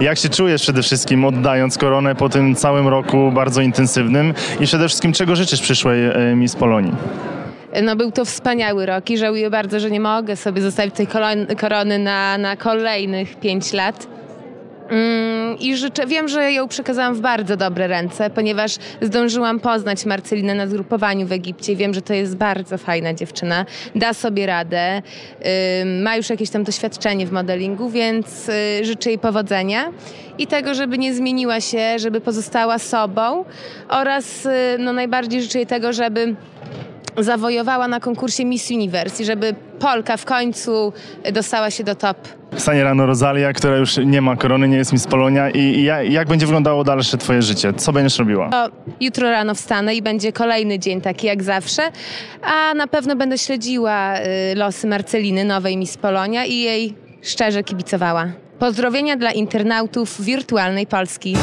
Jak się czujesz przede wszystkim oddając koronę po tym całym roku bardzo intensywnym i przede wszystkim czego życzysz przyszłej e, Miss Polonii? No był to wspaniały rok i żałuję bardzo, że nie mogę sobie zostawić tej korony na, na kolejnych pięć lat. Mm, I życzę, wiem, że ją przekazałam w bardzo dobre ręce, ponieważ zdążyłam poznać Marcelinę na zgrupowaniu w Egipcie. Wiem, że to jest bardzo fajna dziewczyna, da sobie radę, ma już jakieś tam doświadczenie w modelingu, więc y, życzę jej powodzenia i tego, żeby nie zmieniła się, żeby pozostała sobą oraz y, no, najbardziej życzę jej tego, żeby zawojowała na konkursie Miss Universe i żeby Polka w końcu dostała się do top. Stanie rano Rosalia, która już nie ma korony, nie jest Miss Polonia i, i ja- jak będzie wyglądało dalsze twoje życie? Co będziesz robiła? To jutro rano wstanę i będzie kolejny dzień taki jak zawsze, a na pewno będę śledziła y, losy Marceliny, nowej Miss Polonia i jej szczerze kibicowała. Pozdrowienia dla internautów wirtualnej Polski.